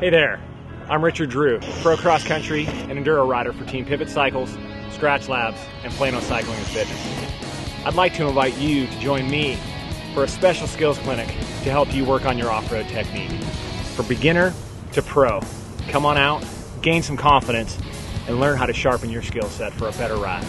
Hey there, I'm Richard Drew, pro cross country and enduro rider for Team Pivot Cycles, Skratch Labs, and Plano Cycling and Fitness. I'd like to invite you to join me for a special skills clinic to help you work on your off road technique. From beginner to pro, come on out, gain some confidence, and learn how to sharpen your skill set for a better ride.